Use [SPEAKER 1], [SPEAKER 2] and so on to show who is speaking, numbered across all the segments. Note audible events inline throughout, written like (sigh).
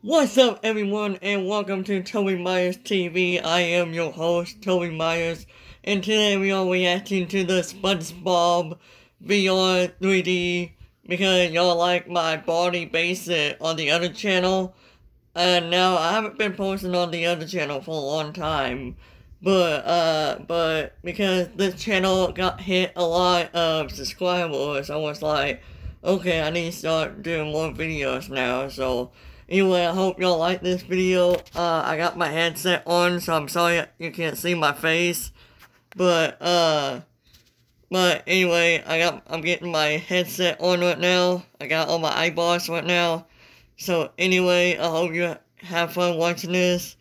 [SPEAKER 1] What's up, everyone, and welcome to Toby Myers TV. I am your host, Toby Myers, and today we are reacting to the SpongeBob VR 3D because y'all like my Baldi's Basics on the other channel. And now I haven't been posting on the other channel for a long time. But, uh, but because this channel got hit a lot of subscribers, I was like, okay, I need to start doing more videos now, so Anyway, I hope y'all like this video. Uh, I got my headset on, so I'm sorry you can't see my face. But, uh, but anyway, I got, I'm getting my headset on right now. I got all my eyeballs right now. So anyway, I hope you have fun watching this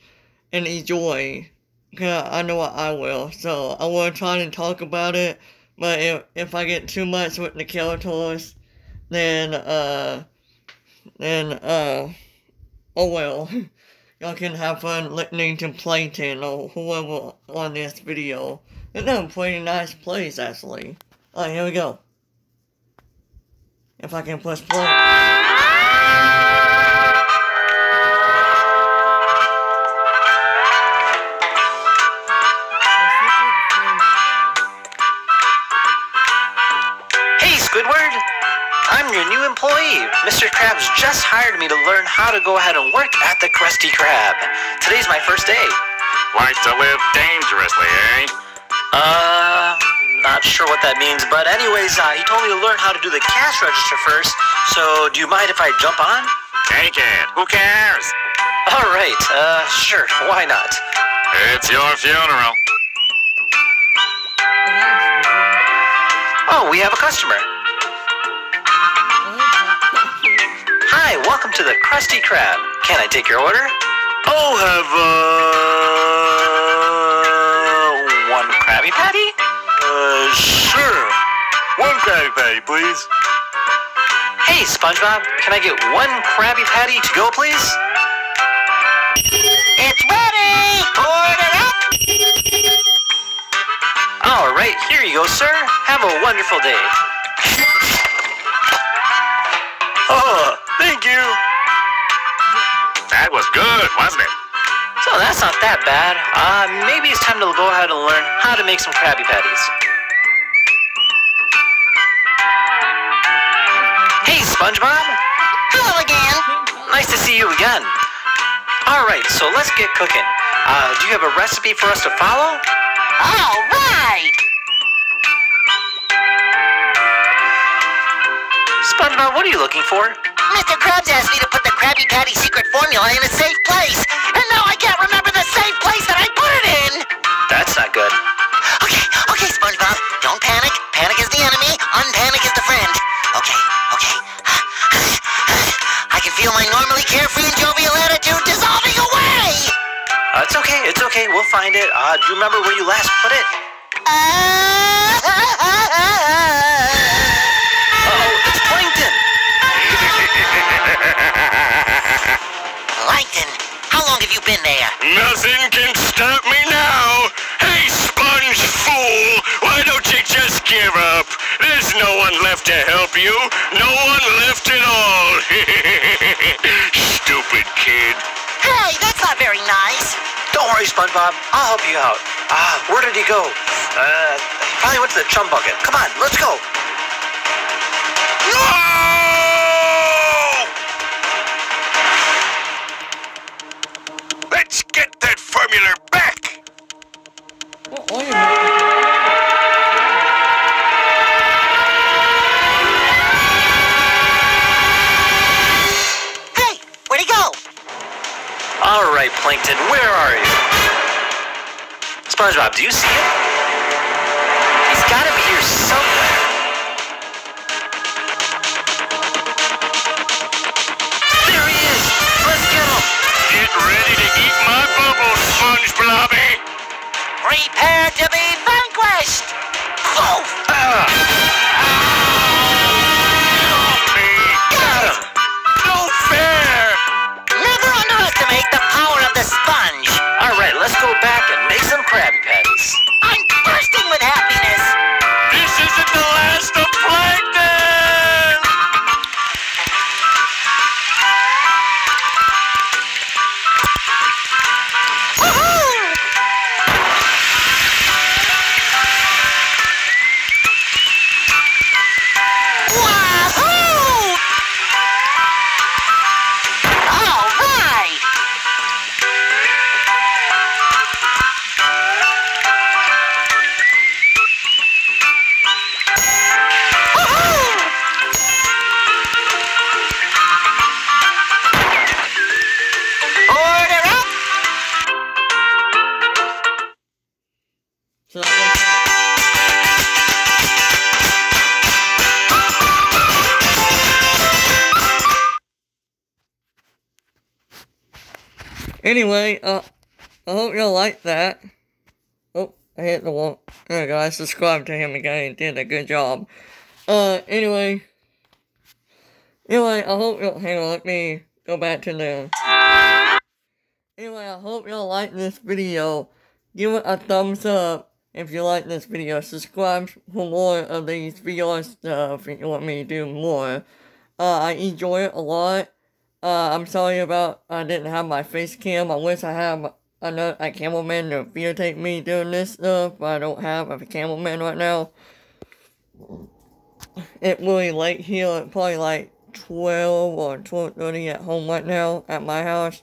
[SPEAKER 1] and enjoy. Cause I know what I will. So I to try and talk about it. But if, if I get too much with the characters, then, uh, then, uh, oh well. (laughs) Y'all can have fun listening to Plankton or whoever on this video. It's a pretty nice place, actually. Alright, here we go. If I can push play.
[SPEAKER 2] Hey, Squidward! I'm your new employee. Mr. Krabs just hired me to learn how to go ahead and work at the Krusty Krab. Today's my first day.
[SPEAKER 3] Like to live dangerously, eh?
[SPEAKER 2] Uh, not sure what that means, but anyways, uh, he told me to learn how to do the cash register first. So, do you mind if I jump on?
[SPEAKER 3] Take it. Who cares?
[SPEAKER 2] All right. Uh, sure. Why not?
[SPEAKER 3] It's your funeral.
[SPEAKER 2] Oh, we have a customer. Hi, welcome to the Krusty Krab. Can I take your order?
[SPEAKER 3] I'll have, uh...
[SPEAKER 2] One Krabby Patty?
[SPEAKER 3] Uh, sure. One Krabby Patty, please.
[SPEAKER 2] Hey, SpongeBob, can I get one Krabby Patty to go, please? It's ready! Order up! All right, here you go, sir. Have a wonderful day.
[SPEAKER 3] Oh, thank you. That was good, wasn't it?
[SPEAKER 2] So that's not that bad. Uh, maybe it's time to go ahead and learn how to make some Krabby Patties. Hey, SpongeBob. Hello again. Nice to see you again. All right, so let's get cooking. Uh, do you have a recipe for us to follow? All right. SpongeBob, what are you looking for?
[SPEAKER 4] Mr. Krabs asked me to put the Krabby Patty secret formula in a safe place, and now I can't remember the safe place that I put it in!
[SPEAKER 2] That's not good.
[SPEAKER 4] Okay, okay, SpongeBob, don't panic. Panic is the enemy, unpanic is the friend. Okay, okay. (sighs) I can feel my normally carefree and jovial attitude dissolving away!
[SPEAKER 2] Uh, it's okay, it's okay. We'll find it. Uh, do you remember where you last put it?
[SPEAKER 4] Uh,
[SPEAKER 2] Plankton. (laughs)
[SPEAKER 4] Plankton, how long have you been there?
[SPEAKER 3] Nothing can stop me now. Hey, sponge fool, why don't you just give up? There's no one left to help you. No one left at all. (laughs) Stupid kid.
[SPEAKER 4] Hey, that's not very nice.
[SPEAKER 2] Don't worry, SpongeBob. I'll help you out. Ah, where did he go? Uh, he probably went to the chum bucket. Come on, let's go.
[SPEAKER 3] No!
[SPEAKER 4] Where'd he go?
[SPEAKER 2] All right, Plankton, where are you? SpongeBob, do you see him? He's got to be here somewhere. There he is. Let's get him.
[SPEAKER 3] Get ready to eat my bubbles, Sponge Blobby.
[SPEAKER 4] Prepare to be vanquished! Oh!
[SPEAKER 3] Ah.
[SPEAKER 1] Anyway, uh, I hope y'all like that. Oh, I hit the wall. There we go. I subscribed to him again. He did a good job. Uh, anyway. Anyway, I hope y'all, hang on, let me go back to the, anyway, I hope y'all like this video. Give it a thumbs up if you like this video. Subscribe for more of these VR stuff if you want me to do more. Uh, I enjoy it a lot. Uh, I'm sorry about I didn't have my face cam. I wish I had another a cameraman to videotape me doing this stuff, I don't have a cameraman right now. It's really late here. It's probably like 12 or 12.30 at home right now at my house.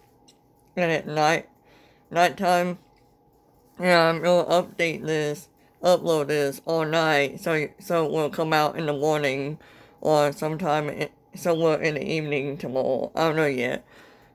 [SPEAKER 1] And at night, nighttime. Yeah, I'm gonna update this, upload this all night, so so it will come out in the morning or sometime in, somewhere in the evening tomorrow. I don't know yet.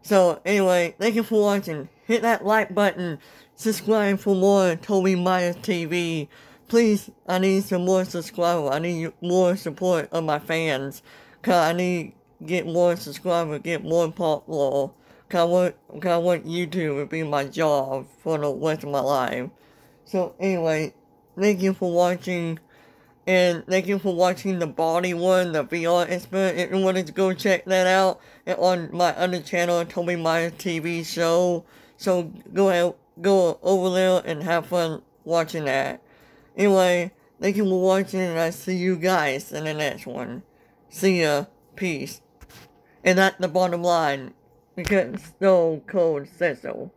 [SPEAKER 1] So anyway, thank you for watching. Hit that like button. Subscribe for more Toby Myers TV. Please, I need some more subscribers. I need more support of my fans. Cause I need get more subscribers, get more popular. Cause I want, cause I want YouTube to be my job for the rest of my life. So anyway, thank you for watching. And thank you for watching the Baldi one, the VR expert. If you wanted to go check that out on my other channel, Toby Myers TV show. So go ahead, go over there and have fun watching that. Anyway, thank you for watching and I see you guys in the next one. See ya. Peace. And that's the bottom line. Because Stone Cold says so.